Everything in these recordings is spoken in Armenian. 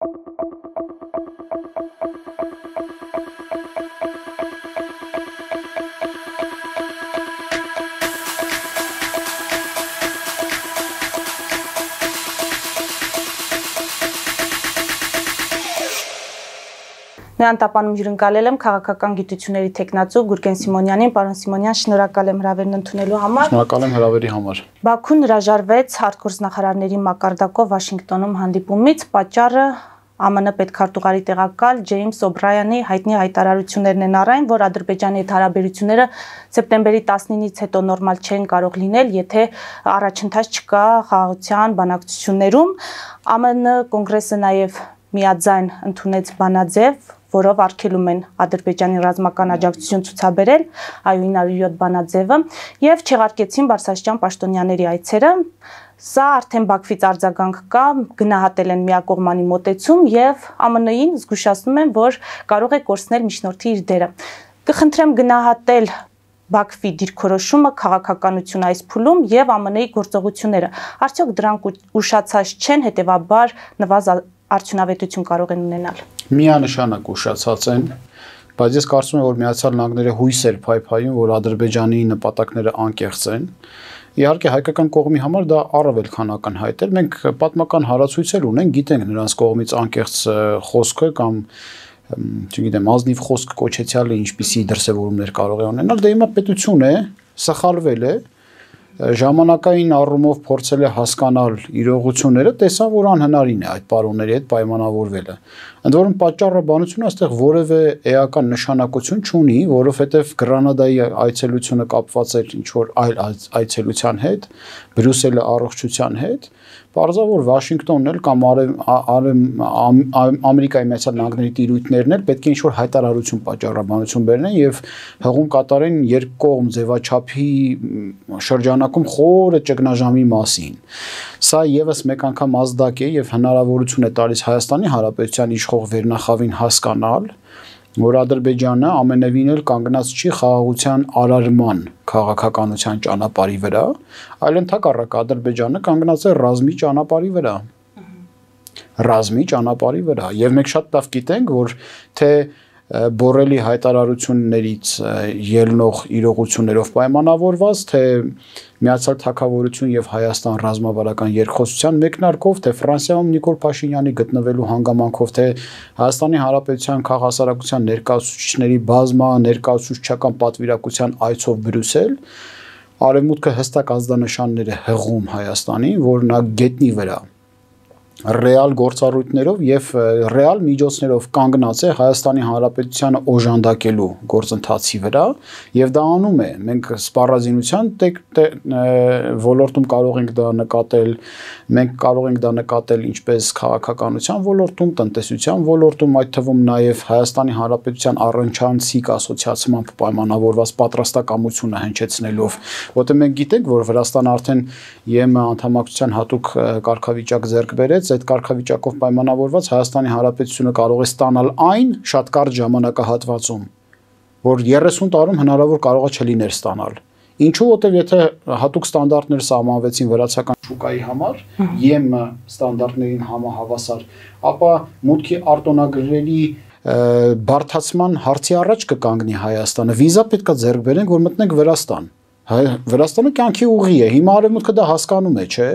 Նրան տապանում հյուրընկալել եմ քաղաքական գիտությունների տեխնացու Գուրգեն Սիմոնյանին։ Պարոն Սիմոնյան, շնորհակալ եմ հրավերն ընդունելու համար։ Շնորհակալ եմ հրավերի համար։ Բաքուն հրաժարվեց արտգործնախարարների մակարդակով Վաշինգտոնում հանդիպումից, պատճառը ԱՄՆ պետքարտուղարի տեղակալ Ջեյմս Օբրայանի հայտնի հայտարարություններն են առայն, որ Ադրբեջանի հետ հարաբերությունները սեպտեմբերի 19-ից հետո նորմալ չեն կարող լինել, եթե առաջընթաց չկա խաղաղության բանակցություններում։ ԱՄՆ կոնգրեսը նաև միաձայն ընդունեց բանաձև, որով արգելում են Ադրբեջանի ռազմական աջակցություն ցուցաբերել այո 907 բանաձևը եւ չեղարկեցին Բարսաշճան պաշտոնյաների այցերը Սա արդեն Բաքվից արձագանք կա, գնահատել են միակողմանի մոտեցում եւ ԱՄՆ-ին զգուշացնում են, որ կարող է կորցնել միջնորդի իր դերը։ Կխնդրեմ գնահատել Բաքվի դիրքորոշումը քաղաքականություն այս փուլում եւ ԱՄՆ-ի գործողությունները։ Արդյոք դրանք ուշացած չեն, հետեւաբար նվազ արդյունավետություն կարող են ունենալ միանշանակ ուշացած են, բայց ես կարծում եմ, որ Միացյալ Նահանգները հույս էր փայփայում, որ Ադրբեջանի նպատակները անկեղծ են։ Իհարկե հայկական կողմի համար դա առավել քան ակնհայտ էր։ Մենք պատմական հարացույցեր ունենք, գիտենք նրանց կողմից անկեղծ խոսքը կամ չգիտեմ, ազնիվ խոսք կոչեցյալը ինչպիսի դրսևորումներ կարող է ունենալ, դա հիմա պետություն է, սխալվել է, ժամանակային առումով փորձել է հասկանալ իրողությունները, տեսավ որ անհնարին է այդ պարոնների հետ պայմանավորվելը։ Ընդ որում պատճառը բանությունը այստեղ որևէ էական նշանակություն չունի, որովհետև Գրանադայի այցելությունը կապված էր ինչ որ այլ այցելության հետ, Բրյուսելը առողջության հետ, Պարզավոր Վաշինգտոնն էլ կամ Ամերիկայի Միացյալ Նահանգների տիրույթներն էլ պետք է ինչ-որ հայտարարություն պատճառաբանություն բերեն եւ հղում կատարեն երկկողմ ձևաչափի շրջանակում խորը ճգնաժամի մասին։ Սա եւս մեկ անգամ ազդակ է եւ հնարավորություն է տալիս Հայաստանի Հանրապետության իշխող վերնախավին հասկանալ, որ Ադրբեջանը ամենևին էլ կանգնած չի խաղաղության արարման քաղաքականության ճանապարհի վրա, այլ ընդհակառակ Ադրբեջանը կանգնած է ռազմի ճանապարհի վրա ռազմի ճանապարհի վրա եւ մենք շատ լավ գիտենք որ թե բորելի հայտարարություններից ելնող իրողություններով պայմանավորված, թե Միացյալ Թագավորություն եւ Հայաստան ռազմավարական երկխոսության մեկնարկով, թե Ֆրանսիայում Նիկոլ Փաշինյանի գտնվելու հանգամանքով, թե Հայաստանի Հանրապետության քաղաքասարակության ներկայացուցիչների բազմա ներկայացուցչական պատվիրակության այցով Բրյուսել, Արևմուտքը հստակ ազդանշաններ է հղում Հայաստանին, որ նա գետնի վրա ռեալ գործառույթներով եւ ռեալ միջոցներով կանգնած է Հայաստանի Հանրապետությանը օժանդակելու գործընթացի վրա եւ դա անում է մենք սպառազինության ոլորտում կարող ենք դա նկատել մենք կարող ենք դա նկատել ինչպես քաղաքականության ոլորտում տնտեսության ոլորտում այդ թվում նաեւ Հայաստանի Հանրապետության առնչանցիկ ասոցիացմամբ պայմանավորված պատրաստակամությունը հնչեցնելով որտեղ մենք գիտենք որ Վրաստանը արդեն ԵՄ անդամակցության հատուկ կարգավիճակ ձեռք բերեց այդ կարգավիճակով պայմանավորված Հայաստանի Հանրապետությունը կարող է ստանալ այն շատ կարճ ժամանակահատվածում, որ 30 տարում հնարավոր կարողա չլիներ ստանալ։ Ինչու որտեվ եթե հատուկ ստանդարտներ սահմանվեցին վրացական շուկայի համար, ԵՄ ստանդարտներին համահավասար, ապա մուտքի արտոնագրերի բարթացման հարցի առաջ կկանգնի Հայաստանը։ Վիզա պետքա ձեռք բերենք, որ մտնենք Վրաստան Վրաստանը կյանքի ուղի է։ Հիմա արևմուտքը դա հասկանում է, չէ՞։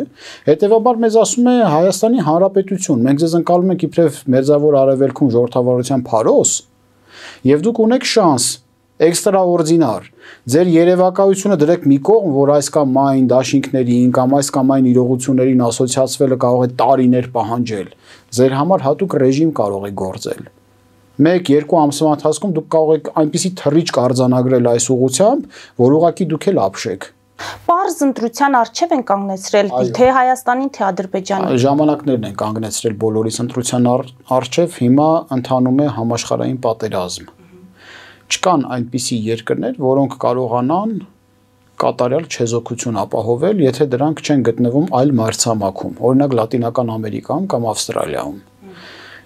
Հետևաբար մեզ ասում է Հայաստանի Հանրապետություն։ Մենք ձեզ ընկալում ենք իբրև մերձավոր արևելքում ժողովրդավարության փարոս, եւ դուք ունեք շանս էքստրաորդինար ձեր երևակայությունը դրեք մի կողմ, որ այս կամ այն դաշինքներին կամ այս կամ այն իրողություններին ասոցիացվելը կարող է տարիներ պահանջել։ Ձեր համար հատուկ ռեժիմ կարող է գործել 1-2 ամսվա ընթացքում դուք կարող եք այնպիսի թռիչք արձանագրել այս ուղությամբ, որ ուղակի դուք էլ ապշեք։ Պարզ ընտրության արժև են կանգնեցրել թե Հայաստանին, թե Ադրբեջանին։ Ժամանակներն են կանգնեցրել բոլորիս ընտրության արժև, հիմա ընթանում է համաշխարհային պատերազմ։ Չկան այնպիսի երկրներ, որոնք կարողանան կատարյալ չեզոքություն ապահովել, եթե դրանք չեն գտնվում այլ մայրցամաքում, օրինակ Լատինական Ամերիկայում կամ Ավստրալիայում։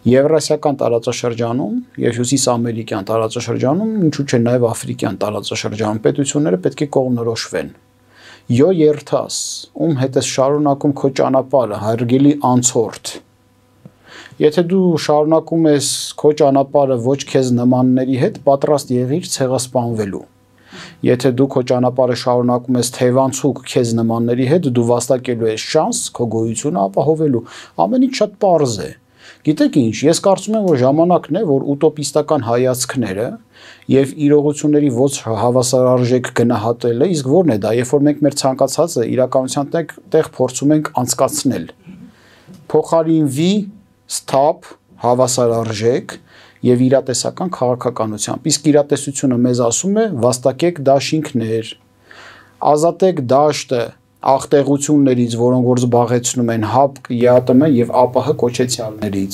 Եվրասիական տարածաշրջանում եւ հյուսիսամերիկյան տարածաշրջանում, ինչու՞ չէ նաեւ աֆրիկյան տարածաշրջանում պետությունները պետք է կողմնորոշվեն։ Յո երթաս, ում հետ ես շարունակում քո ճանապարհը, հարգելի անցորդ։ Եթե դու շարունակում ես քո ճանապարհը ոչ քեզ նմանների հետ, պատրաստ եղիր ցեղասպանվելու։ Եթե դու քո ճանապարհը շարունակում ես թևանցուկ քեզ նմանների հետ, դու վաստակելու ես շանս քո գոյությունը ապահովելու։ Ամեն ինչ շատ པարզ է։ Գիտեք ինչ, ես կարծում եմ, որ ժամանակն է, որ ուտոպիստական հայացքները եւ իրողությունների ոչ հավասարարժեք գնահատելը, իսկ ո՞րն է դա, երբ որ մենք մեր ցանկացածը իրականության տեղ փորձում ենք անցկացնել։ Փոխարինվի stop հավասարարժեք եւ իրատեսական քաղաքականությամբ։ Իսկ իրատեսությունը մեզ ասում է վաստակեք դաշինքներ, ազատեք դաշտը, աղտեղություններից, որոնք որ զբաղեցնում են ՀԱՊ, ԵԱՏՄ եւ ԱՊՀ կոչեցյալներից։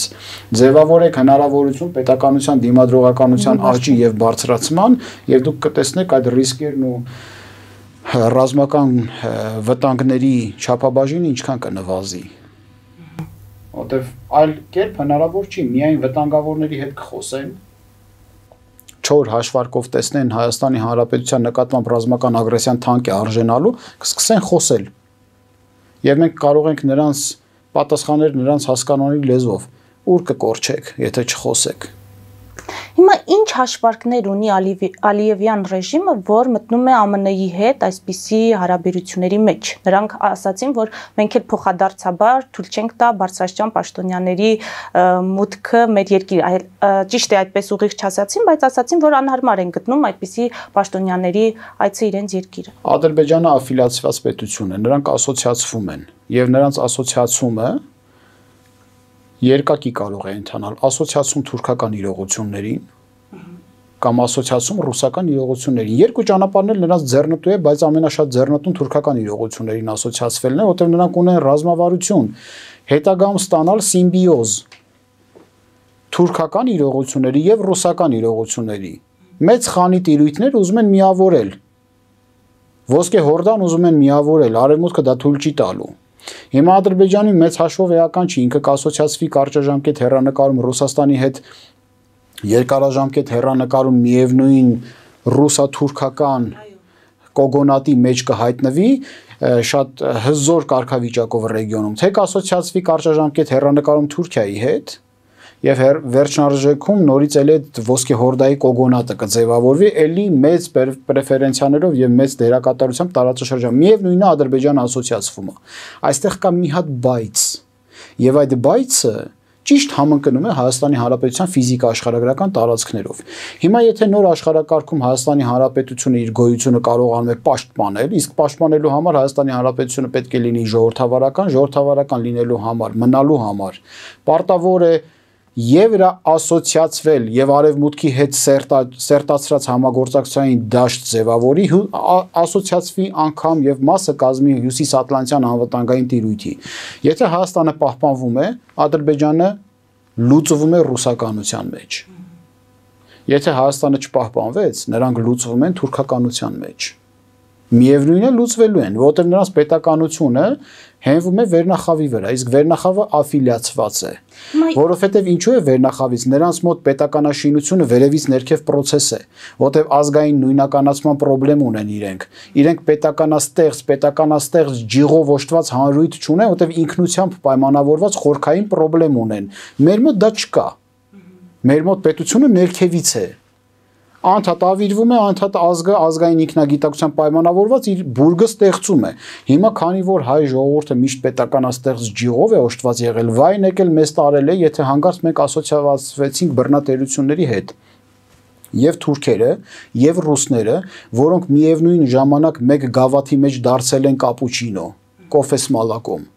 Ձևավորեք հնարավորություն պետականության դիմադրողականության աճի եւ բարձրացման եւ դուք կտեսնեք այդ ռիսկերն ու ռազմական վտանգների չափաբաժինը ինչքան կնվազի որտեվ այլ կերպ հնարավոր չի միայն վտանգավորների հետ կխոսեն չոր հաշվարկով տեսնեն Հայաստանի Հանրապետության նկատմամբ ռազմական ագրեսիան թանկ է արժենալու, կսկսեն խոսել։ Եվ մենք կարող ենք նրանց պատասխանել նրանց հասկանալի լեզվով։ Ուր կկորչեք, եթե չխոսեք։ Հիմա ինչ հաշվարկներ ունի Ալիևյան ռեժիմը, որ մտնում է ԱՄՆ-ի հետ այսպիսի հարաբերությունների մեջ։ Նրանք ասացին, որ մենք էլ փոխադարձաբար թույլ չենք տա բարձրաստիճան պաշտոնյաների մուտքը մեր երկիր։ Ճիշտ է այդպես ուղիղ չասացին, բայց ասացին, որ անհարմար են գտնում այդպիսի պաշտոնյաների այցը իրենց երկիրը։ Ադրբեջանը աֆիլիացված պետություն է, նրանք ասոցիացվում են եւ նրանց ասոցիացումը երկակի կարող է ընթանալ ասոցիացում թուրքական իրողություններին կամ ասոցիացում ռուսական իրողություններին։ Երկու ճանապարհն էլ նրանց ձեռնտու է, բայց ամենաշատ ձեռնտուն թուրքական իրողություններին ասոցիացվելն է, որտեղ նրանք ունեն ռազմավարություն, հետագայում ստանալ սիմբիոզ թուրքական իրողությունների եւ ռուսական իրողությունների։ Մեծ խանի տիրույթներ ուզում են միավորել։ Ոսկե հորդան ուզում են միավորել, արևմուտքը դա թույլ չի տալու։ Հիմա Ադրբեջանի մեծ հաշվով էական չի, ինքը կասոցիացվի կարճաժամկետ հերանեկարում Ռուսաստանի հետ երկարաժամկետ հերանեկարում միևնույն ռուսա-թուրքական կոգոնատի մեջ կհայտնվի շատ հզոր կարգավիճակով ռեգիոնում, թե կասոցիացվի կարճաժամկետ հերանեկարում Թուրքիայի հետ, եւ վերջնարժեքում նորից էլ այդ ոսկե հորդայի կոգոնատը կձևավորվի էլի մեծ պրեֆերենցիաներով եւ մեծ դերակատարությամբ տարածաշրջան։ Միևնույնն է Ադրբեջանը ասոցիացվում է։ Այստեղ կա մի հատ բայց։ Եվ այդ բայցը ճիշտ համընկնում է Հայաստանի Հանրապետության ֆիզիկա աշխարհագրական տարածքներով։ Հիմա եթե նոր աշխարհակարգում Հայաստանի Հանրապետությունը իր գոյությունը կարողանում է պաշտպանել, իսկ պաշտպանելու համար Հայաստանի Հանրապետությունը պետք է լինի ժողովրդավարական, ժողովրդավարական լինելու համար, մնալու համար պարտավոր է եւ իրա ասոցիացվել եւ արևմուտքի հետ սերտա, սերտացրած համագործակցային դաշտ ձևավորի ասոցիացվի անգամ եւ մասը կազմի հյուսիսատլանտյան անվտանգային տիրույթի եթե Հայաստանը պահպանվում է Ադրբեջանը լուծվում է ռուսականության մեջ եթե Հայաստանը չպահպանվեց նրանք լուծվում են թուրքականության մեջ միևնույնն է լուծվելու են, որովհետև նրանց պետականությունը հենվում է վերնախավի վրա, իսկ վերնախավը աֆիլիացված է։ Որովհետև ինչու է վերնախավից նրանց մոտ պետականաշինությունը վերևից ներքև process է, որովհետև ազգային նույնականացման խնդրեմ ունեն իրենք։ Իրենք պետականաստեղծ, պետականաստեղծ ջիղով ոչտված հանրույթ չունեն, որովհետև ինքնությամբ պայմանավորված խորքային խնդրեմ ունեն։ Մեր մոտ դա չկա։ Մեր մոտ պետությունը ներքևից է անդհատ ավիրվում է, անդհատ ազգը ազգային ինքնագիտակցության պայմանավորված իր բուրգը ստեղծում է։ Հիմա քանի որ հայ ժողովուրդը միշտ պետականաստեղծ ջիղով է օժտված եղել, վայն եկել մեզ տարել է, եթե հանգարց մենք ասոցիացվեցինք բռնատերությունների հետ եւ թուրքերը եւ ռուսները, որոնք միևնույն ժամանակ մեկ գավաթի մեջ դարձել են կապուչինո, կոֆես մալակում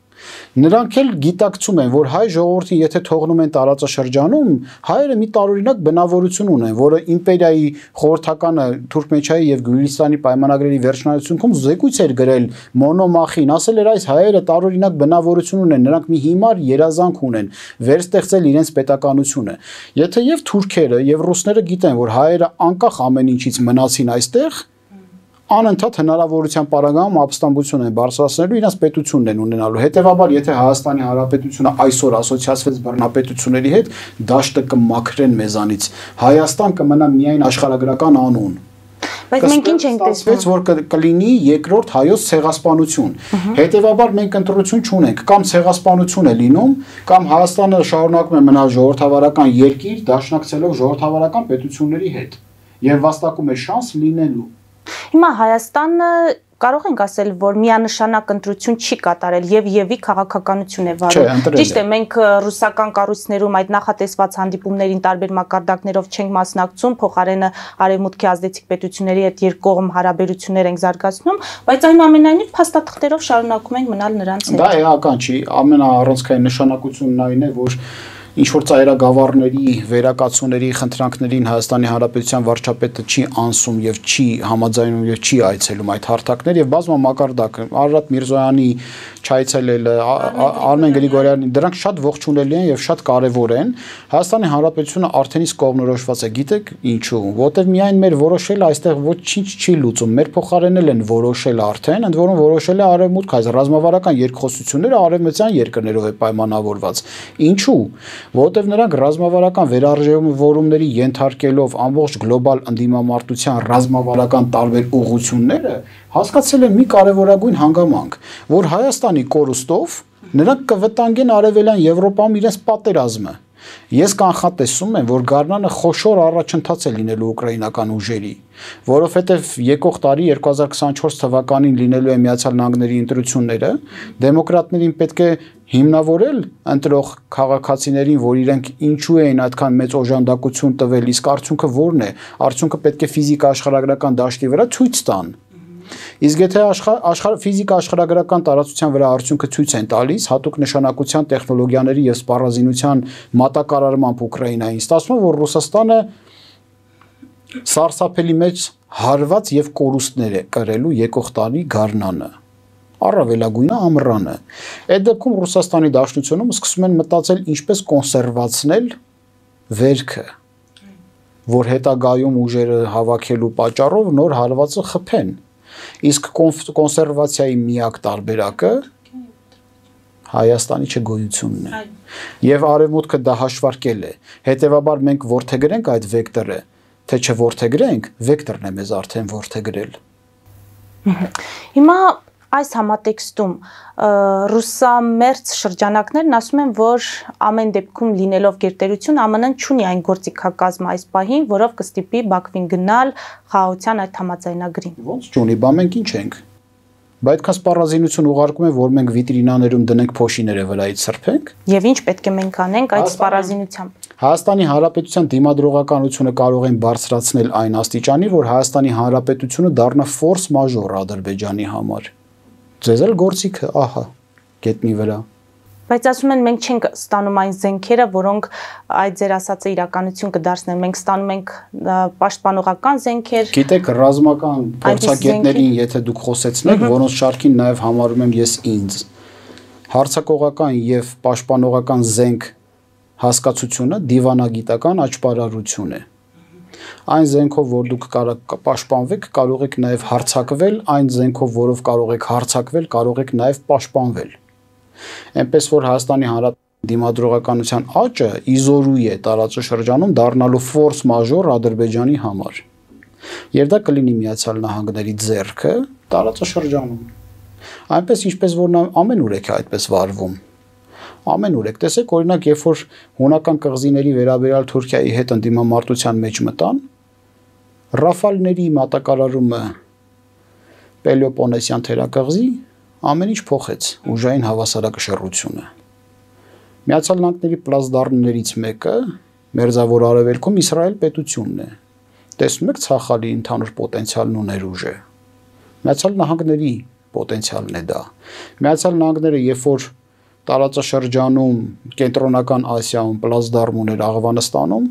Նրանք էլ գիտակցում են, որ հայ ժողովրդին եթե թողնում են տարածաշրջանում, հայերը մի տարօրինակ բնավորություն ունեն, որը իմպերիայի խորհրդականը Թուրքմեչայի եւ Գյուլիստանի պայմանագրերի վերջնայությունքում զեկույց էր գրել Մոնոմախին, ասել էր այս հայերը տարօրինակ բնավորություն ունեն, նրանք մի հիմար երազանք ունեն վերստեղծել իրենց պետականությունը։ Եթե եւ թուրքերը եւ ռուսները գիտեն, որ հայերը անկախ ամեն ինչից մնացին այստեղ, անընդհատ հնարավորության պարագայում ապստամբություն են բարձրացնելու իրենց պետությունն են ունենալու։ Հետևաբար, եթե Հայաստանի Հանրապետությունը այսօր ասոցիացվեց բռնապետությունների հետ, դաշտը կմաքրեն մեզանից։ Հայաստան կմնա միայն աշխարհագրական անուն։ Բայց մենք ինչ ենք տեսնում, որ կլինի երկրորդ հայոց ցեղասպանություն։ Հետևաբար մենք ընտրություն չունենք, կամ ցեղասպանություն է լինում, կամ Հայաստանը շարունակում է մնալ ժողովրդավարական երկիր, դաշնակցելով ժողովրդավարական պետությունների հետ եւ վաստակում է շանս լինելու։ Հիմա Հայաստանը կարող ենք ասել, որ միանշանակ ընտրություն չի կատարել եւ եւի քաղաքականություն է վարում։ Ճիշտ է, մենք ռուսական կառույցներում այդ նախատեսված հանդիպումներին տարբեր մակարդակներով չենք մասնակցում, փոխարենը արևմուտքի ազդեցիկ պետությունների հետ երկկողմ հարաբերություններ ենք զարգացնում, բայց այնուամենայնիվ փաստաթղթերով շարունակում ենք մնալ նրանց հետ։ Դա էական չի, ամենաառանցքային նշանակությունն այն է, որ ինչ որ ծայրագավառների, վերակացուների խնդրանքներին Հայաստանի Հանրապետության վարչապետը չի անսում եւ չի համաձայնում եւ չի այցելում այդ հարթակներ եւ բազմա մակարդակ Արարատ Միրզոյանի չայցելելը, Արմեն Գրիգորյանի, դրանք շատ ողջունելի են եւ շատ կարեւոր են։ Հայաստանի Հանրապետությունը արդեն իսկ կողմնորոշված է, գիտեք ինչու, որտեվ միայն մեր որոշելը այստեղ ոչինչ չի լուծում, մեր փոխարենել են որոշել արդեն, ընդ որում որոշել է արևմուտք, այս ռազմավարական երկխոսությունները արևմտյան երկրներով է պայմանավորված։ Ինչու որովհետև նրանք ռազմավարական վերարժևորումների ենթարկելով ամբողջ գլոբալ ընդդիմամարտության ռազմավարական տարբեր ուղությունները հասկացել են մի կարևորագույն հանգամանք, որ Հայաստանի կորուստով նրանք կվտանգեն արևելյան Եվրոպայում իրենց պատերազմը Ես կանխատեսում եմ, որ Գառնանը խոշոր առաջընթաց է լինելու ուկրաինական ուժերի, որովհետև եկող տարի 2024 թվականին լինելու է Միացյալ Նահանգների ընտրությունները, դեմոկրատներին պետք է հիմնավորել ընտրող քաղաքացիներին, որ իրենք ինչու էին այդքան մեծ օժանդակություն տվել, իսկ արդյունքը ո՞րն է։ Արդյունքը պետք է ֆիզիկա աշխարհագրական դաշտի վրա ցույց տան Իսկ եթե աշխարհ ֆիզիկա աշխարհագրական տարածության վրա արդյունքը ցույց են տալիս հատուկ նշանակության տեխնոլոգիաների եւ սպառազինության մատակարարմամբ Ուկրաինային, ստացվում որ Ռուսաստանը սարսափելի մեջ հարված եւ կորուստներ է կրելու եկող տարի գարնանը առավելագույնը ամռանը։ Այդ դեպքում Ռուսաստանի Դաշնությունում սկսում են մտածել ինչպես կոնսերվացնել վերքը, որ հետագայում ուժերը հավաքելու պատճառով նոր հարվածը խփեն։ Իսկ կոնսերվացիայի միակ տարբերակը Հայաստանի չգոյությունն է։ Եվ արևմուտքը դա հաշվարկել է։ Հետևաբար մենք որթեգրենք այդ վեկտորը, թե չորթեգրենք, վեկտորն է մեզ արդեն որթեգրել։ Հիմա այս համատեքստում ռուսամերձ շրջանակներն ասում են, որ ամեն դեպքում լինելով գերտերություն ԱՄՆ-ն չունի այն գործիքակազմը այս պահին, որով կստիպի Բաքվին գնալ խաղաղության այդ համաձայնագրին։ Ոնց չունի, բա մենք ինչ ենք։ Բայց այդքան սպառազինություն ուղարկում է, որ մենք վիտրինաներում դնենք փոշիները վրայից սրբենք։ Եվ ինչ պետք է մենք անենք այդ սպառազինությամբ։ Հայաստանի Հանրապետության դիմադրողականությունը կարող են բարձրացնել այն աստիճանի, որ Հայաստանի Հանրապետությունը դառնա ֆորս մաժոր Ադրբեջանի համար ձեզ էլ գործիքը, ահա, գետնի վրա։ Բայց ասում են մենք չենք ստանում այն զենքերը, որոնք այդ ձեր ասածը իրականություն կդարձնեն։ Մենք ստանում ենք պաշտպանողական զենքեր։ Գիտեք, ռազմական փորձագետներին, եթե դուք խոսեցնեք, որոնց շարքին նաև համարում եմ ես ինձ, հարցակողական եւ պաշտպանողական զենք հասկացությունը դիվանագիտական աճպարարություն է այն զենքով, որ դուք կարող պաշտպանվեք, կարող եք նաև հարցակվել, այն զենքով, որով կարող եք հարցակվել, կարող եք նաև պաշտպանվել։ Էնպես որ Հայաստանի Հանրապետության դիմադրողականության աճը իզորուի է տարածաշրջանում դառնալու ֆորս մաժոր Ադրբեջանի համար։ Եվ դա կլինի Միացյալ Նահանգների ձեռքը տարածաշրջանում։ Այնպես ինչպես որ ամենուր է այդպես վարվում ամենուր եք տեսեք օրինակ երբ որ հունական կղզիների վերաբերյալ Թուրքիայի հետ ընդդիմամարտության մեջ մտան Ռաֆալների մատակարարումը Պելոպոնեսյան թերակղզի ամեն ինչ փոխեց ուժային հավասարակշռությունը։ Միացյալ Նահանգների պլազդարներից մեկը Մերձավոր Արևելքում Իսրայել պետությունն է։ Տեսնում եք ցախալի ընդհանուր պոտենցիալն ու ներուժը։ Միացյալ Նահանգների պոտենցիալն է դա։ Միացյալ Նահանգները երբ որ տարածաշրջանում կենտրոնական Ասիայում պլազդարմ ուներ Աղվանստանում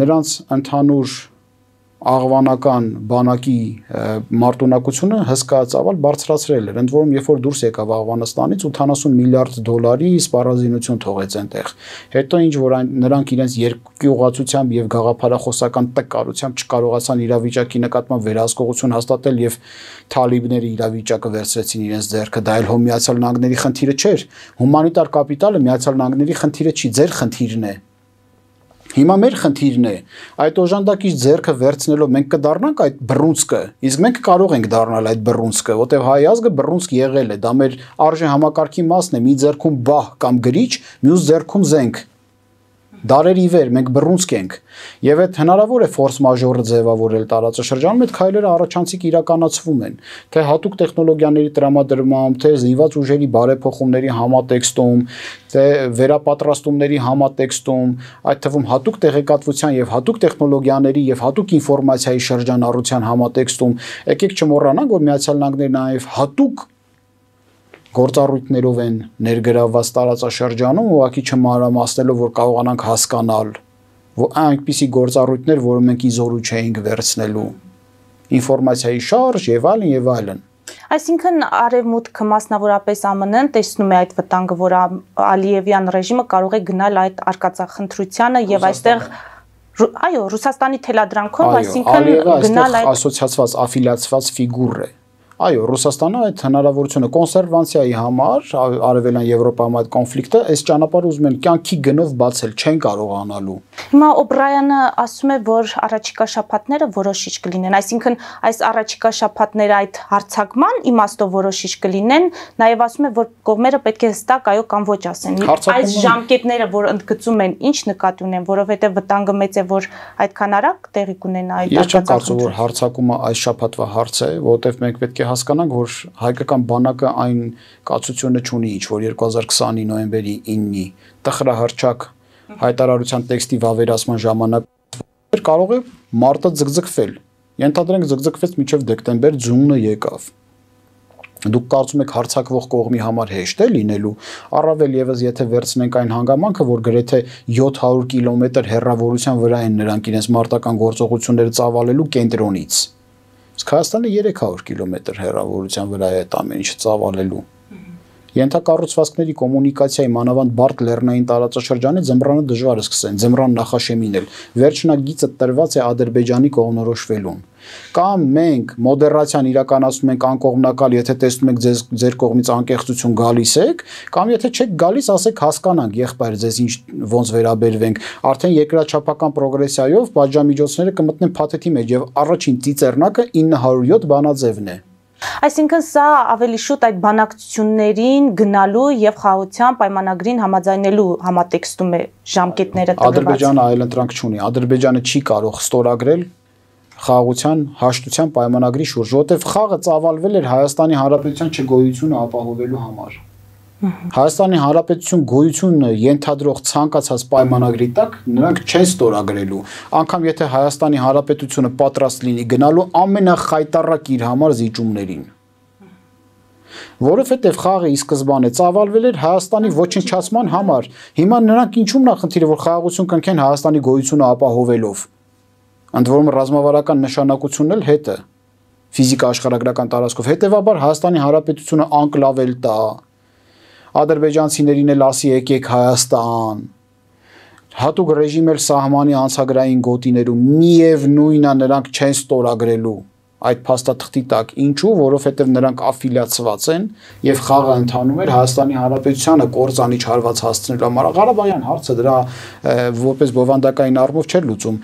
նրանց ընդհանուր աղվանական բանակի մարտունակությունը հսկայածավալ բարձրացրել էր։ Ընդ որում, երբ որ դուրս եկավ Աղվանստանից 80 միլիարդ դոլարի սպառազինություն թողեց այնտեղ։ Հետո ինչ որ այն նրանք իրենց երկյուղացությամբ եւ գաղափարախոսական տկարությամբ չկարողացան իրավիճակի նկատմամբ վերահսկողություն հաստատել եւ թալիբների իրավիճակը վերցրեցին իրենց ձեռքը, դա էլ հո Միացյալ Նահանգների խնդիրը չէր։ Հումանիտար կապիտալը Միացյալ Նահանգների խնդիրը չի, ձեր խնդիրն է Հիմա մեր խնդիրն է այդ օժանդակից ձեռքը վերցնելով մենք կդառնանք այդ բռունցքը, իսկ մենք կարող ենք դառնալ այդ բռունցքը, որտեղ հայ ազգը բռունցք եղել է, դա մեր արժե համակարգի մասն է, մի ձեռքում բահ կամ գրիչ, մյուս ձեռքում զենք դարերի վեր մենք բռունցք ենք եւ այդ հնարավոր է ֆորս մաժորը ձևավորել տարածաշրջանում այդ քայլերը առաջանցիկ իրականացվում են թե հատուկ տեխնոլոգիաների տրամադրմամբ թե զինված ուժերի բարեփոխումների համատեքստում թե վերապատրաստումների համատեքստում այդ թվում հատուկ տեղեկատվության եւ հատուկ տեխնոլոգիաների եւ հատուկ ինֆորմացիայի շրջանառության համատեքստում եկեք չմոռանանք որ Միացյալ Նահանգները նաեւ հատուկ գործառույթներով են ներգրավված տարածաշրջանում, ուղղակի չմանրամասնելով, որ կարողանանք հասկանալ, որ այնպիսի գործառույթներ, որը մենք իզորու չէինք վերցնելու. Ինֆորմացիայի շարժ եւ այլն եւ այլն։ Այսինքն արևմուտքը մասնավորապես ԱՄՆ-ն տեսնում է այդ վտանգը, որ Ալիևյան ռեժիմը կարող է գնալ այդ արկածախնդրությանը եւ այստեղ այո, Ռուսաստանի թելադրանքով, այսինքն գնալ այդ ասոցիացված աֆիլիացված ֆիգուր է Այո, Ռուսաստանը այդ հնարավորությունը կոնսերվանսիայի համար արևելյան Եվրոպայում այդ կոնֆլիկտը այս ճանապարհը ուզում են կյանքի գնով բացել, չեն կարողանալու։ Հիմա Օբրայանը ասում է, որ առաջիկա շաբաթները որոշիչ կլինեն, այսինքն այս առաջիկա շաբաթները այդ հարցակման իմաստով որոշիչ կլինեն, նաև ասում է, որ կողմերը պետք է հստակ այո կամ ոչ ասեն։ Այս ժամկետները, որ ընդգծում են, ինչ նկատի ունեն, որովհետև վտանգը մեծ է, որ այդքան արագ տեղի կունենա այդ Ես չեմ կարծում, որ հարցակումը այս շաբաթվա հարց է, որովհետև մենք պետք է հասկանանք, որ հայկական բանակը այն կացությունը չունի, ինչ որ 2020-ի նոյեմբերի 9-ի տխրահարճակ հայտարարության տեքստի վավերացման ժամանակ կարող է մարտը ձգձգվել։ Ենթադրենք ձգձգվեց մինչև դեկտեմբեր ձյունը եկավ դուք կարծում եք հարցակվող կողմի համար հեշտ է լինելու առավել եւս եթե վերցնենք այն հանգամանքը որ գրեթե 700 կիլոմետր հեռավորության վրա են նրանք իրենց մարտական գործողությունները ծավալելու կենտրոնից Իսկ Հայաստանը 300 կիլոմետր հեռավորության վրա է այդ ամեն ինչը ծավալելու։ Ենթակառուցվածքների կոմունիկացիայի մանավանդ բարդ լեռնային տարածաշրջանի ձմռանը դժվար է սկսեն, ձմռան նախաշեմինել։ Վերջնագիծը տրված է Ադրբեջանի կողմնորոշվելուն կամ մենք մոդերացիան իրականացնում ենք անկողմնակալ, եթե տեսնում եք ձեզ ձեր կողմից անկեղծություն գալիս եք, կամ եթե չեք գալիս, ասեք հասկանանք, եղբայր, ձեզ ինչ ոնց վերաբերվենք, արդեն երկրաչափական պրոգրեսիայով պատժամիջոցները կմտնեն փաթեթի մեջ եւ առաջին ծիծեռնակը 907 բանաձևն է։ Այսինքն սա ավելի շուտ այդ բանակցություններին գնալու եւ խաղաղության պայմանագրին համաձայնելու համատեքստում է ժամկետները տրված։ Ադրբեջանը այլ ընտրանք չունի։ Ադրբեջանը չի կարող ստորագրել խաղաղության հաշտության պայմանագրի շուրջ, որովհետև խաղը ծավալվել էր Հայաստանի Հանրապետության չգոյությունը ապահովելու համար։ Հայաստանի Հանրապետություն գոյությունը ենթադրող ցանկացած պայմանագրի տակ նրանք չեն ստորագրելու, անկամ եթե Հայաստանի Հանրապետությունը պատրաստ լինի գնալու ամենախայտարակ իր համար զիջումներին որովհետև խաղը ի սկզբանե ծավալվել էր Հայաստանի ոչնչացման համար։ Հիմա նրանք ինչու՞մն է խնդիրը, որ խաղաղություն կնքեն Հայաստանի գոյությունը ապահովելով ընդ որում ռազմավարական նշանակությունն էլ հետը ֆիզիկա աշխարհագրական տարածքով հետեւաբար Հայաստանի Հանրապետությունը անկլավել տա ադրբեջանցիներին էլ ասի եկեք Հայաստան հատուկ ռեժիմ էլ սահմանի անցագրային գոտիներում միևնույնն է նրանք չեն ստորագրելու այդ փաստաթղթի տակ։ Ինչու? Որովհետև նրանք աֆիլիացված են եւ խաղը ընթանում էր Հայաստանի Հանրապետությանը կորցանի չարված հասցնելու համար։ Ղարաբաղյան հարցը դրա որպես բովանդակային առումով չէր լուծում,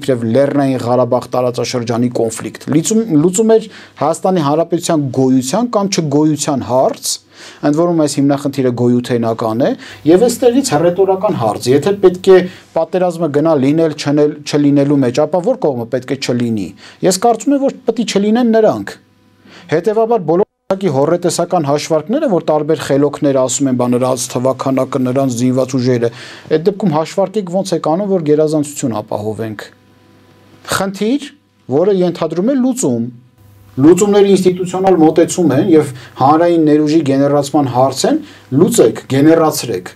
իբրև Լեռնային Ղարաբաղ տարածաշրջանի կոնֆլիկտ։ Լուծում լուծում էր Հայաստանի Հանրապետության գոյության կամ չգոյության հարց, ընդ որում այս հիմնախնդիրը գոյութենական է եւ այստեղից հռետորական հարց եթե պետք է պատերազմը գնա լինել չնել չլինելու մեջ ապա որ կողմը պետք է չլինի ես կարծում եմ որ պետք չլինեն նրանք հետեւաբար բոլոր Ուղղակի հորրետեսական հաշվարկները, որ տարբեր խելոքներ ասում են, բա նրանց թվականակը, նրանց զինված ուժերը, այդ դեպքում հաշվարկեք ոնց է կանոն, որ գերազանցություն ապահովենք։ Խնդիր, որը ենթադրում է լուծում, լուծումների ինստիտուցիոնալ մոտեցում են եւ հանրային ներուժի գեներացման հարց են, լուծեք, գեներացրեք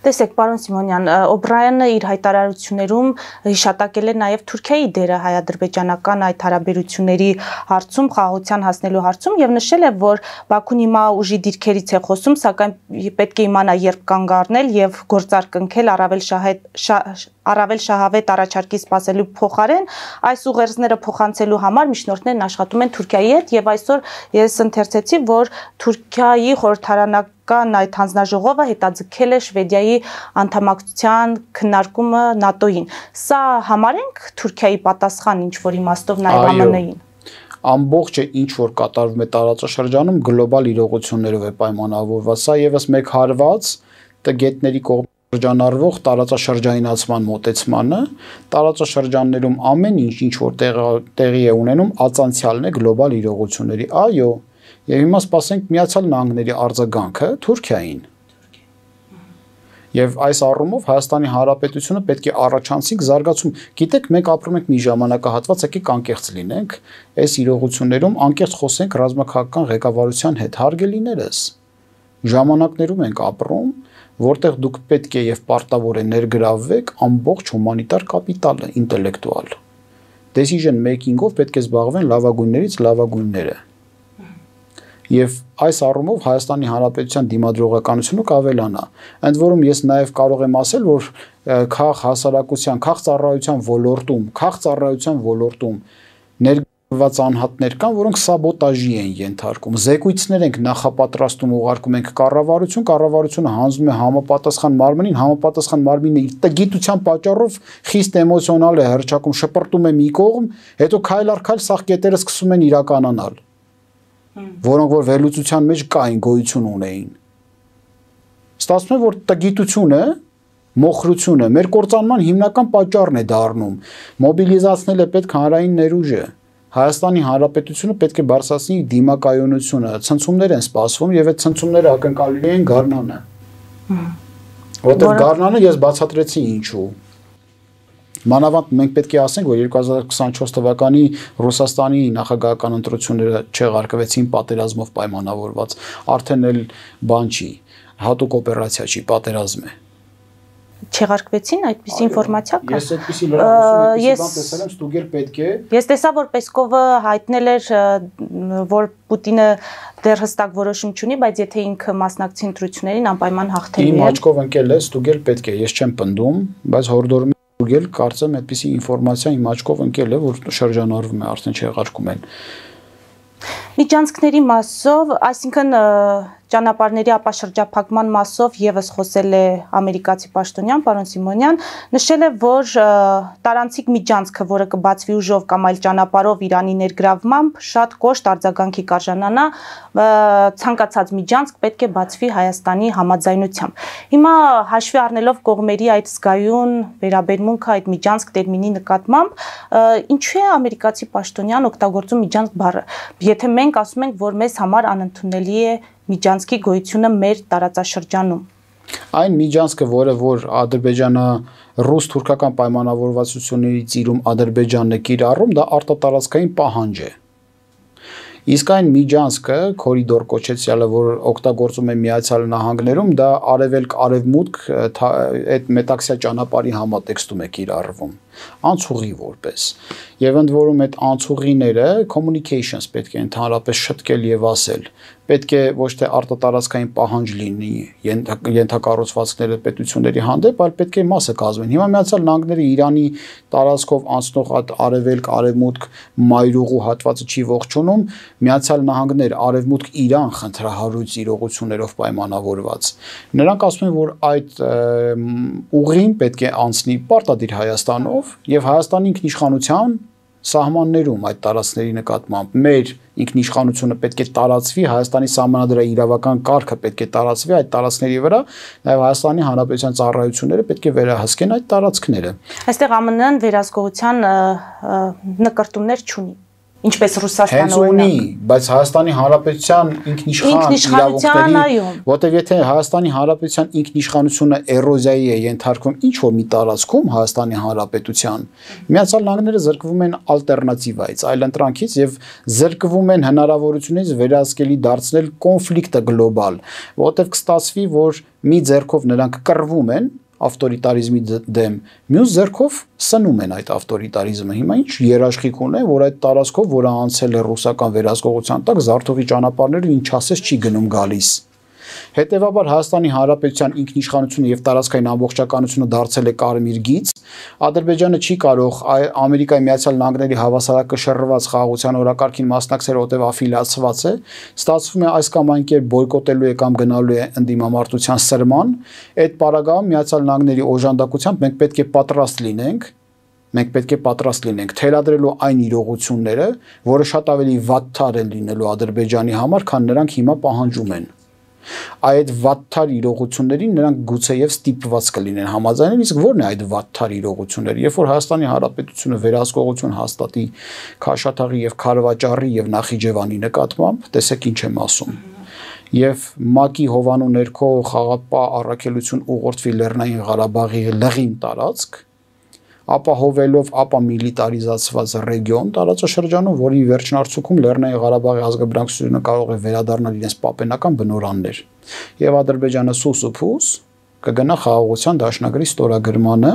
Տեսեք, պարոն Սիմոնյան, Օբրայանը իր հայտարարություններում հիշատակել է նաև Թուրքիայի դերը հայ-ադրբեջանական այդ հարաբերությունների հարցում, խաղաղության հասնելու հարցում եւ նշել է, որ Բաքուն հիմա ուժի դիրքերից է խոսում, սակայն պետք է իմանա երբ կանգ առնել եւ գործարք ընկնել առավել շահետ առավել շահավետ առաջարկի սպասելու փոխարեն այս ուղերձները փոխանցելու համար միջնորդներն աշխատում են Թուրքիայի հետ եւ այսօր ես ընթերցեցի, որ Թուրքիայի խորհրդարանական այդ հանձնաժողովը հետաձգել է Շվեդիայի Թուրքիայի անդամակցության քննարկումը ՆԱՏՕ-ին։ Սա համարենք Թուրքիայի պատասխան ինչ որ իմաստով նաև ԱՄՆ-ին ամբողջը ինչ որ կատարվում է տարածաշրջանում գլոբալ իրողություններով է պայմանավորված։ Սա եւս մեկ հարված տգետների կողմ շրջանառվող տարածաշրջանացման մոտեցմանը տարածաշրջաններում ամեն ինչ ինչ որ տեղի է ունենում ածանցյալն է գլոբալ իրողությունների այո եւ հիմա սպասենք միացյալ նահանգների արձագանքը Թուրքիային Եվ այս առումով Հայաստանի Հանրապետությունը պետք է առաջանցիկ զարգացում։ Գիտեք, մենք ապրում ենք մի ժամանակահատված, եկեք անկեղծ լինենք, այս իրողություններում անկեղծ խոսենք ռազմաքաղաքական ղեկավարության հետ, հարգելիներս։ Ժամանակներում ենք ապրում, որտեղ դուք պետք է եւ պարտավոր է ներգրավվեք ամբողջ հումանիտար կապիտալը, ինտելեկտուալ։ Decision making-ով պետք է զբաղվեն լավագույններից լավագույնները։ Եվ այս առումով Հայաստանի Հանրապետության դիմադրողականությունը կավելանա։ Ընդ որում ես նաև կարող եմ ասել, որ քաղ հասարակության, քաղ ծառայության ոլորտում, քաղ ծառայության ոլորտում ներ ված անհատներ կան, որոնք սաբոտաժի են ենթարկում։ Զեկույցներ ենք նախապատրաստում ուղարկում ենք կառավարություն, կառավարությունը հանձնում է համապատասխան մարմնին, համապատասխան մարմինը իր տգիտության պատճառով խիստ էմոցիոնալ է հրճակում, շպրտում է մի կողմ, հետո քայլ առ քայլ սաղ կետերը սկսում են իրականանալ։ Որոնք որ վերլուծության մեջ կային, գոյություն ունեին։ Ստացվում է, որ տգիտությունը մոխրությունը մեր կործանման հիմնական պատճառն է դառնում։ Մոբիլիզացնել է պետք հանրային ներուժը Հայաստանի Հանրապետությունը պետք է բարձրացնի դիմակայունությունը, ցնցումներ են սպասվում եւ այդ ցնցումները ակնկալելի են Գառնանը։ Որտեղ Գառնանը ես բացատրեցի ինչու։ Մանավանդ մենք պետք է ասենք, որ 2024 թվականի Ռուսաստանի նախագահական ընտրությունները չեղարկվեցին պատերազմով պայմանավորված, արդեն էլ բան չի, հատուկ օպերացիա չի, պատերազմ է չեղարկվեցին այդպիսի ինֆորմացիա կա։ Ես այդպիսի լրագրություն ես տեսել եմ, ստուգել պետք է։ Ես տեսա, որ Պեսկովը հայտնել էր, որ Պուտինը դեռ հստակ որոշում չունի, բայց եթե ինքը մասնակցի ընտրություններին անպայման հաղթելու է։ Իմ աչքով ընկել է, ստուգել պետք է, ես չեմ պնդում, բայց հորդորում ստուգել, կարծեմ այդպիսի ինֆորմացիա իմ աչքով ընկել է, որ շրջանառվում է, արդեն չեղարկում են։ Միջանցքների մասով, այսինքն ճանապարհների ապաշրջափակման մասով եւս խոսել է ամերիկացի պաշտոնյան պարոն Սիմոնյան, նշել է, որ տարանցիկ միջանցքը, որը կբացվի ուժով կամ այլ ճանապարհով Իրանի ներգրավմամբ, շատ կոշտ արձագանքի կարժանանա, ցանկացած միջանցք պետք է բացվի Հայաստանի համաձայնությամբ։ Հիմա հաշվի առնելով կողմերի այդ զգայուն վերաբերմունքը այդ միջանցք տերմինի նկատմամբ, ինչու է ամերիկացի պաշտոնյան օգտագործում միջանցք բառը։ Եթե մենք ասում ենք, որ մեզ համար անընդունելի է միջանցքի գոյությունը մեր տարածաշրջանում այն միջանցքը, որը որ Ադրբեջանը ռուս-թուրքական պայմանավորվածությունների ծիրում Ադրբեջանն է կիրառում, դա արտատարածքային պահանջ է։ Իսկ այն միջանցքը, կորիդոր կոչեցյալը, որ օգտագործում է Միացյալ Նահանգներում, դա արևելք-արևմուտք այդ մետաքսյա ճանապարհի համատեքստում է կիրառվում անցուղի որպես եւ ընդ որում այդ անցուղիները communications պետք է ընդհանրապես շտկել եւ ասել պետք է ոչ թե արտատարածքային պահանջ լինի ենթակառուցվածքները պետությունների հանդեպ, այլ պետք է մասը կազմեն։ Հիմա Միացյալ Նահանգները Իրանի տարածքով անցնող արևելք, արևմուտք մայրուղու հատվածը չի ողջունում, Միացյալ Նահանգներ արևմուտք Իրան խնդրահարույց իրողություններով պայմանավորված։ Նրանք ասում են, որ այդ ուղին պետք է անցնի պարտադիր Հայաստանով եւ Հայաստանի ինքնիշխանության սահմաններում այդ տարածքների նկատմամբ մեր ինքնիշխանությունը պետք է տարածվի Հայաստանի սահմանադրի իրավական կարգը պետք է տարածվի այդ տարածքների վրա նաև Հայաստանի Հանրապետության ծառայությունները պետք է վերահսկեն այդ տարածքները այստեղ ԱՄՆ-ն վերահսկողության նկարտումներ չունի ինչպես Ռուսաստանը ունի, բայց Հայաստանի Հանրապետության ինքնիշխան իրավունքների, որտեղ եթե Հայաստանի Հանրապետության ինքնիշխանությունը էրոզիայի է ենթարկվում ինչ որ մի տարածքում Հայաստանի Հանրապետության, Միացյալ Նահանգները զրկվում են ալտերնատիվայից, այլ ընտրանքից եւ զրկվում են հնարավորությունից վերահսկելի դարձնել կոնֆլիկտը գլոբալ, որտեղ կստացվի, որ մի ձեռքով նրանք կռվում են ավտորիտարիզմի դեմ, մյուս ձեռքով սնում են այդ ավտորիտարիզմը։ Հիմա ինչ երաշխիք ունե, որ այդ տարածքով, որը անցել է ռուսական վերահսկողության տակ, Զարթովի ճանապարհները ինչ ասես չի գնում գալիս։ Հետևաբար Հայաստանի Հանրապետության ինքնիշխանությունը եւ տարածքային ամբողջականությունը դարձել է կարմիր գիծ, Ադրբեջանը չի կարող Ամերիկայի Միացյալ Նահանգների հավասարակշռված խաղաղության օրակարգին մասնակցել, որտեղ աֆիլիացված է, ստացվում է այս կամ այն կերպ բոյկոտելու է կամ գնալու է ընդդիմամարտության սրման, այդ պարագայում Միացյալ Նահանգների օժանդակությամբ մենք պետք է պատրաստ լինենք մենք պետք է պատրաստ լինենք թելադրելու այն իրողությունները, որը շատ ավելի վատթար են լինելու Ադրբեջանի համար, քան նրանք հիմա պահանջում են այդ վատթար իրողություններին նրանք գուցեև ստիպված կլինեն համաձայնել, իսկ ո՞րն է այդ վատթար իրողությունները։ Երբ որ Հայաստանի Հանրապետությունը վերահսկողություն հաստատի Քաշաթաղի եւ Խարվաճարի եւ Նախիջևանի նկատմամբ, տեսեք ինչ եմ ասում. Եւ ՄԱԿ-ի հովանու ներքո խաղապա առաքելություն ուղղորդվի Լեռնային Ղարաբաղի լղիմ տարածք, ապահովելով ապա միլիտարիզացված ռեգիոն տարածաշրջանում, որի վերջնարցուքում Լեռնային Ղարաբաղի ազգաբնակչությունը կարող է վերադառնալ իրենց պապենական բնորաններ։ Եվ Ադրբեջանը սուսուփուս կգնա խաղաղության դաշնագրի ստորագրմանը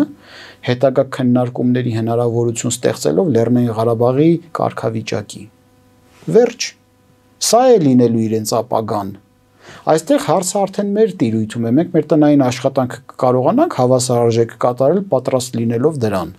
հետագա քննարկումների հնարավորություն ստեղծելով Լեռնային Ղարաբաղի կարգավիճակի։ Վերջ։ Սա է լինելու իրենց ապագան Այստեղ հարցը արդեն մեր տիրույթում է։ Մենք մեր տնային աշխատանքը կարողանանք հավասարարժեք կատարել պատրաստ լինելով դրան։